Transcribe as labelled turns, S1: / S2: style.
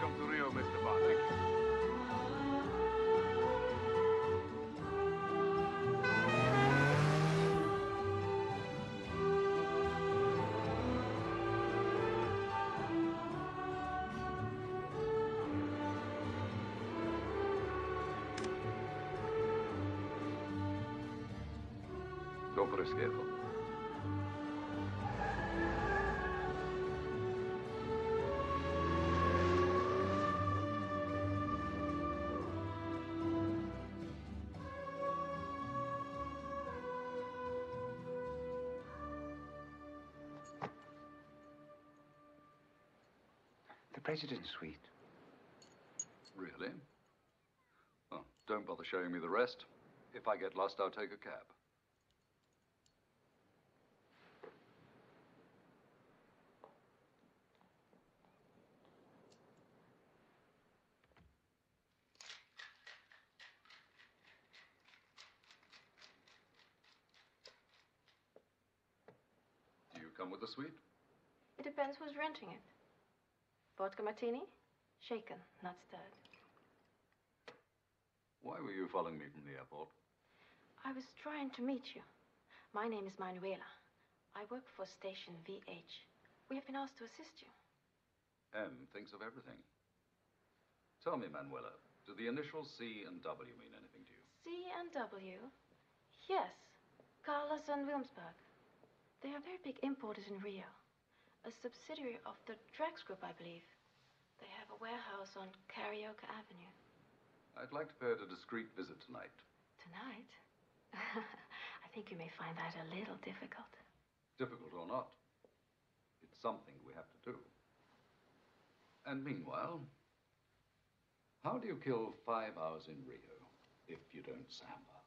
S1: Welcome to Rio, Mr. Bond. Thank you. Go for a
S2: scarecrow. President's suite.
S1: Really? Well, don't bother showing me the rest. If I get lost, I'll take a cab. Do you come with the suite?
S3: It depends who's renting it. Vodka martini? Shaken, not stirred.
S1: Why were you following me from the airport?
S3: I was trying to meet you. My name is Manuela. I work for station VH. We have been asked to assist you.
S1: M thinks of everything. Tell me, Manuela, do the initials C and W mean anything to you?
S3: C and W? Yes. Carlos and Wilmsberg. They are very big importers in Rio. A subsidiary of the Drax Group, I believe. They have a warehouse on Carioca Avenue.
S1: I'd like to pay it a discreet visit tonight.
S3: Tonight? I think you may find that a little difficult.
S1: Difficult or not, it's something we have to do. And meanwhile, how do you kill five hours in Rio if you don't samba?